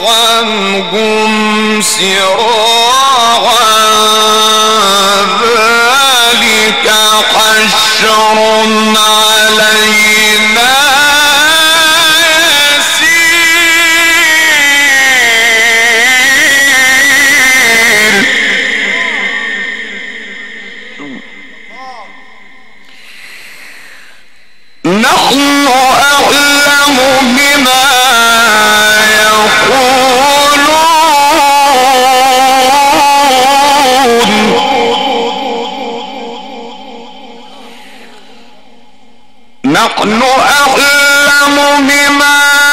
عنهم سراعا نحن أعلم بما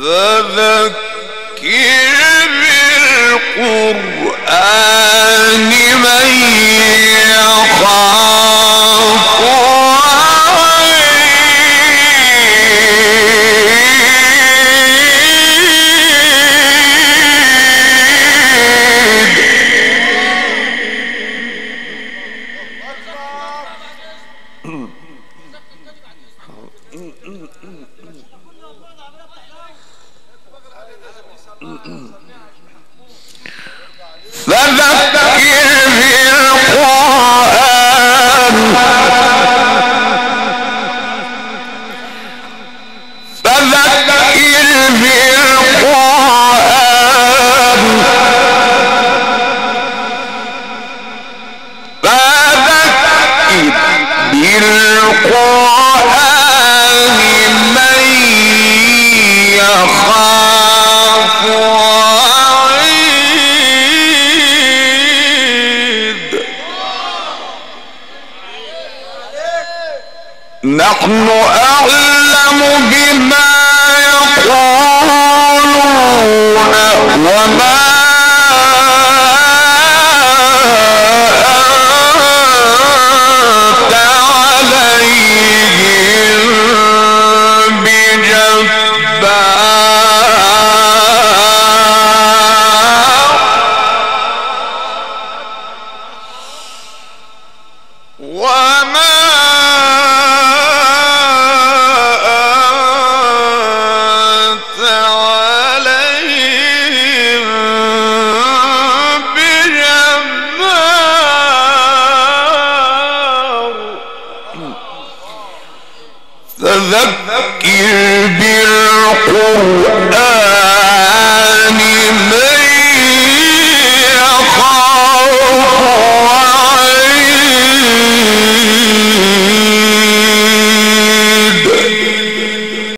فذكر بالقرآن من يخاف وعيد نحن أعلم بما يقولون وما فذكر بالقرآن.